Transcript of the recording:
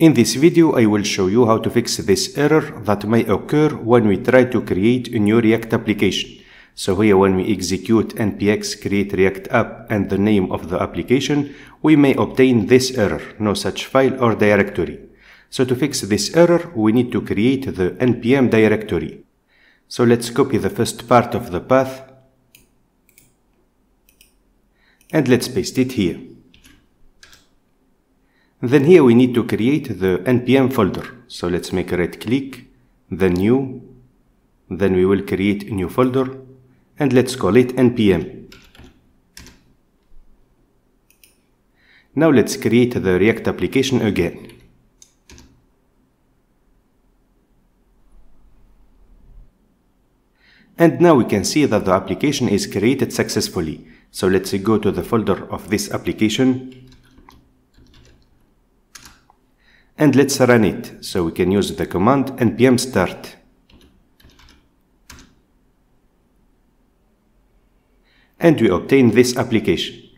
In this video, I will show you how to fix this error that may occur when we try to create a new React application. So here when we execute npx create react app and the name of the application, we may obtain this error, no such file or directory. So to fix this error, we need to create the npm directory. So let's copy the first part of the path and let's paste it here. Then here we need to create the npm folder. So let's make a right click, then new, then we will create a new folder and let's call it npm. Now let's create the React application again. And now we can see that the application is created successfully. So let's go to the folder of this application and let's run it. So we can use the command npm start. And we obtain this application.